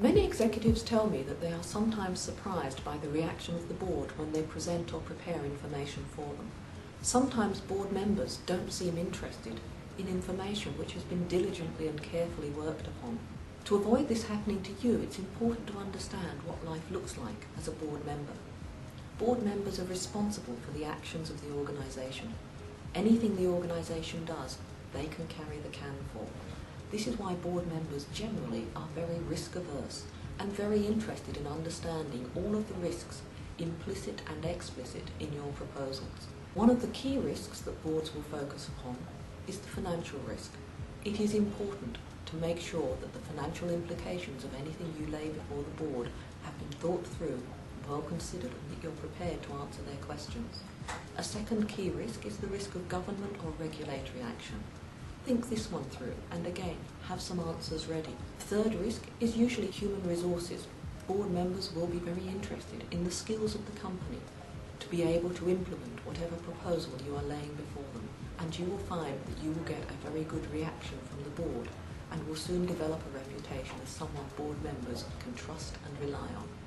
Many executives tell me that they are sometimes surprised by the reaction of the board when they present or prepare information for them. Sometimes board members don't seem interested in information which has been diligently and carefully worked upon. To avoid this happening to you, it's important to understand what life looks like as a board member. Board members are responsible for the actions of the organisation. Anything the organisation does, they can carry the can for. This is why board members generally are very risk averse and very interested in understanding all of the risks, implicit and explicit, in your proposals. One of the key risks that boards will focus upon is the financial risk. It is important to make sure that the financial implications of anything you lay before the board have been thought through, well considered, and that you're prepared to answer their questions. A second key risk is the risk of government or regulatory action. Think this one through and again have some answers ready. Third risk is usually human resources. Board members will be very interested in the skills of the company to be able to implement whatever proposal you are laying before them. And you will find that you will get a very good reaction from the board and will soon develop a reputation as someone board members can trust and rely on.